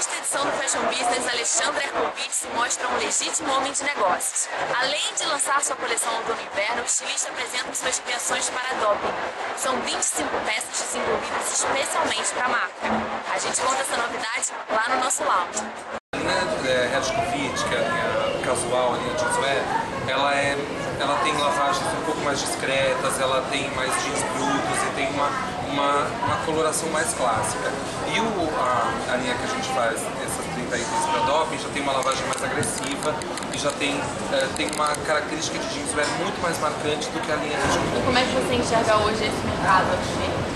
Nesta edição do Fashion Business, Alexandre Ercovitch se mostra um legítimo homem de negócios. Além de lançar sua coleção outono-inverno, o estilista apresenta suas criações para doping. São 25 peças desenvolvidas especialmente para a marca. A gente conta essa novidade lá no nosso lounge. A linha Hershkovitch, que é a linha casual, a linha jeanswear, ela, é, ela tem lavagens um pouco mais discretas, ela tem mais jeans brutos e tem uma, uma, uma coloração mais clássica. E o, a, a linha que a gente faz, essas 30 itens para doping, já tem uma lavagem mais agressiva e já tem, é, tem uma característica de jeanswear muito mais marcante do que a linha Hershkovitch. Como é que você enxerga hoje esse mercado aqui?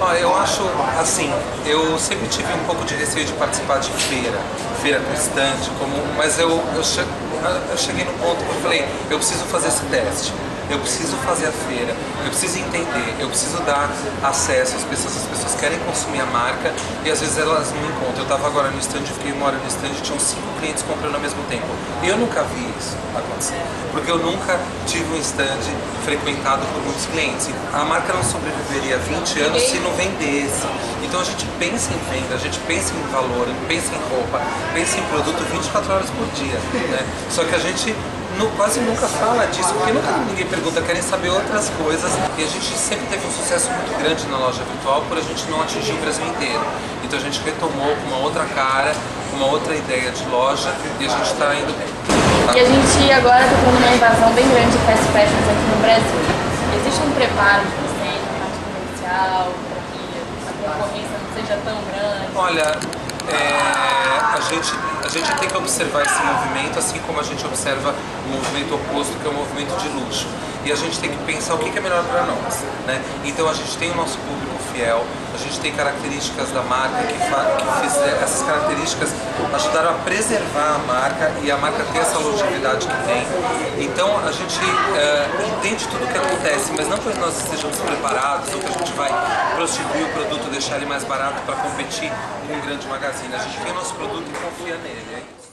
Olha, eu acho, assim, eu sempre tive um pouco de receio de participar de feira, feira constante, como, mas eu, eu, che, eu cheguei no ponto que eu falei, eu preciso fazer esse teste, eu preciso fazer a feira, eu preciso entender, eu preciso dar acesso às pessoas, as pessoas querem consumir a marca e às vezes elas não encontram. Eu estava agora no stand, fiquei uma hora no stand tinham cinco clientes comprando ao mesmo tempo. Eu nunca vi isso acontecer, porque eu nunca tive um stand frequentado por muitos clientes. A marca não sobreviveria 20 anos se não vendesse. Então a gente pensa em venda, a gente pensa em valor, pensa em roupa, pensa em produto 24 horas por dia. Né? Só que a gente no, quase nunca fala disso, porque nunca ninguém pergunta, querem saber outras coisas. E a gente sempre teve um sucesso muito grande na loja virtual por a gente não atingir o Brasil inteiro. Então a gente retomou com uma outra cara, uma outra ideia de loja e a gente está indo bem. E a gente agora está tendo uma invasão bem grande de fast fashions aqui no Brasil. Existe um preparo de vocês na parte comercial, para que a concorrência não seja tão grande? Olha, é, a, gente, gente tem que observar esse movimento assim como a gente observa o movimento oposto, que é o movimento de luxo. E a gente tem que pensar o que é melhor para nós. Né? Então a gente tem o nosso público fiel, a gente tem características da marca que, que fiz, essas características ajudaram a preservar a marca e a marca ter essa longevidade que tem. Então a gente é, entende tudo o que acontece, mas não porque nós estejamos preparados ou que a gente vai prostituir o produto, deixar ele mais barato para competir com um grande magazine. A gente tem o nosso produto e confia nele. É